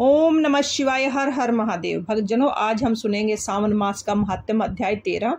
ओम नमः शिवाय, हर हर महादेव। भक्तजनों, आज हम सुनेंगे सावन मास का महात्म अध्याय तेरह।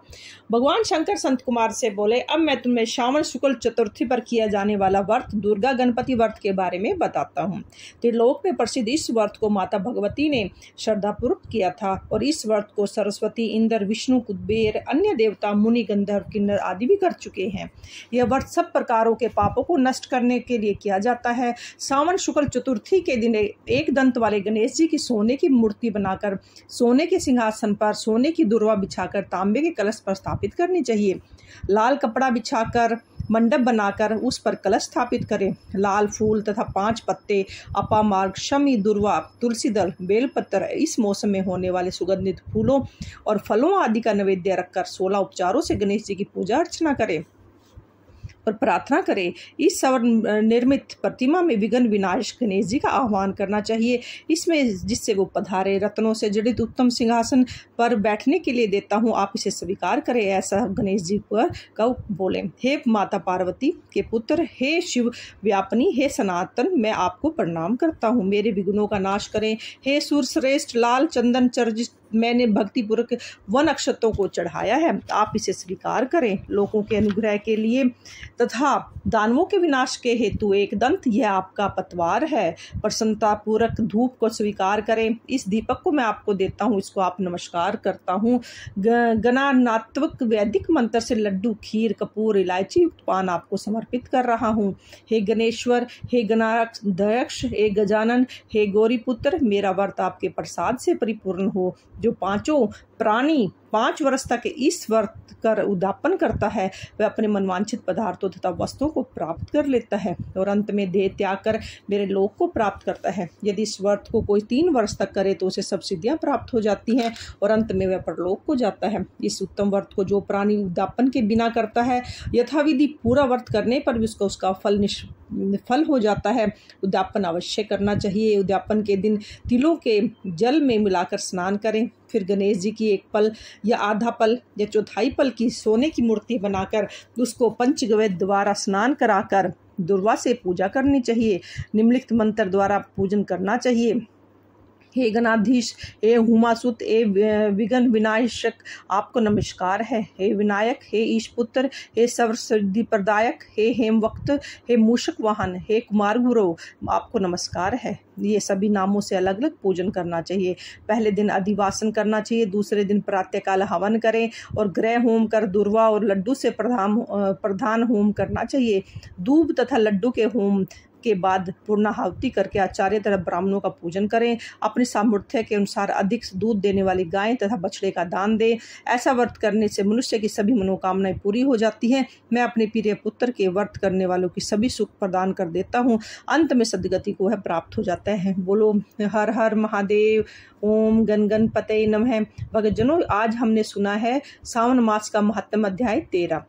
भगवान शंकर संत कुमार से बोले, अब मैं तुम्हें श्रावण शुक्ल चतुर्थी पर किया जाने वाला व्रत, दुर्गा गणपति व्रत के बारे में बताता हूँ। त्रिलोक में प्रसिद्ध इस व्रत को माता भगवती ने श्रद्धापूर्वक किया था और इस व्रत को सरस्वती, इंद्र, विष्णु, कुबेर, अन्य देवता, मुनि, गंधर्व, किन्नर आदि भी कर चुके हैं। यह व्रत सब प्रकारों के पापों को नष्ट करने के लिए किया जाता है। सावन शुक्ल चतुर्थी के दिन एक दंत वाले गणेश जी की सोने की मूर्ति बनाकर, सोने के सिंहासन पर, सोने की दुर्वा बिछाकर, तांबे के कलश पर स्थापित करनी चाहिए। लाल कपड़ा बिछाकर, मंडप बनाकर उस पर कलश स्थापित करें। लाल फूल तथा पाँच पत्ते, अपामार्ग, शमी, दुर्वा, तुलसी दल, बेलपत्र, इस मौसम में होने वाले सुगंधित फूलों और फलों आदि का नैवेद्य रखकर सोलह उपचारों से गणेश जी की पूजा अर्चना करें। और प्रार्थना करें, इस सवर निर्मित प्रतिमा में विघ्न विनाश गणेश जी का आह्वान करना चाहिए। इसमें जिससे वो पधारे, रत्नों से जड़ित उत्तम सिंहासन पर बैठने के लिए देता हूँ, आप इसे स्वीकार करें, ऐसा गणेश जी पर कव बोले। हे माता पार्वती के पुत्र, हे शिव व्यापनी, हे सनातन, मैं आपको प्रणाम करता हूँ। मेरे विघ्नों का नाश करें। हे सूर श्रेष्ठ लाल चंदन चर्जित मैंने भक्तिपूर्वक वन अक्षतों को चढ़ाया है। आप इसे स्वीकार करें लोगों के अनुग्रह के लिए। तथा दानवों के विनाश के हेतु एक दंत, यह आपका पतवार है। प्रसन्नता पूर्वक धूप को स्वीकार करें। इस दीपक को मैं आपको देता हूँ, इसको आप नमस्कार करता हूँ। गणानात्मक वैदिक मंत्र से लड्डू, खीर, कपूर, इलायची युक्त पान आपको समर्पित कर रहा हूँ। हे गणेश्वर, हे गणाध्यक्ष, हे गजानन, हे गौरी पुत्र मेरा व्रत आपके प्रसाद से परिपूर्ण हो। जो पाँचों प्राणी पाँच वर्ष तक इस व्रत कर उद्यापन करता है, वह अपने मनवांछित पदार्थों तथा वस्तुओं को प्राप्त कर लेता है और अंत में देह त्याग कर मेरे लोक को प्राप्त करता है। यदि इस व्रत को कोई तीन वर्ष तक करे तो उसे सब सिद्धियाँ प्राप्त हो जाती हैं और अंत में वह परलोक को जाता है। इस उत्तम व्रत को जो प्राणी उद्यापन के बिना करता है, यथाविधि पूरा व्रत करने पर भी उसका उसका फल फल हो जाता है। उद्यापन अवश्य करना चाहिए। उद्यापन के दिन तिलों के जल में मिलाकर स्नान करें। फिर गणेश जी की एक पल या आधा पल या चौथाई पल की सोने की मूर्ति बनाकर उसको पंचगवैद द्वारा स्नान कराकर दुर्वा से पूजा करनी चाहिए। निम्नलिखित मंत्र द्वारा पूजन करना चाहिए। हे गणाधीश, हे हुमासुत, हे विघन विनाशक, आपको नमस्कार है। हे विनायक, हे ईशपुत्र, हे सर्व सिद्धि प्रदायक हे हेम वक्त हे मूषक वाहन, हे कुमार गुरु, आपको नमस्कार है। ये सभी नामों से अलग अलग पूजन करना चाहिए। पहले दिन अधिवासन करना चाहिए, दूसरे दिन प्रातःकाल हवन करें और ग्रह होम कर, दुर्वा और लड्डू से प्रधान प्रधान होम करना चाहिए। दूब तथा लड्डू के होम के बाद पूर्णाहुति करके आचार्य तरह ब्राह्मणों का पूजन करें। अपनी सामर्थ्य के अनुसार अधिक दूध देने वाली गायें तथा बछड़े का दान दें। ऐसा व्रत करने से मनुष्य की सभी मनोकामनाएँ पूरी हो जाती हैं। मैं अपने प्रिय पुत्र के व्रत करने वालों की सभी सुख प्रदान कर देता हूँ। अंत में सदगति को वह प्राप्त हो जाता है। बोलो, हर हर महादेव, ओम गण गण पते नमः। भगत जनों आज हमने सुना है सावन मास का महत्तम अध्याय तेरह।